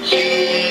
You.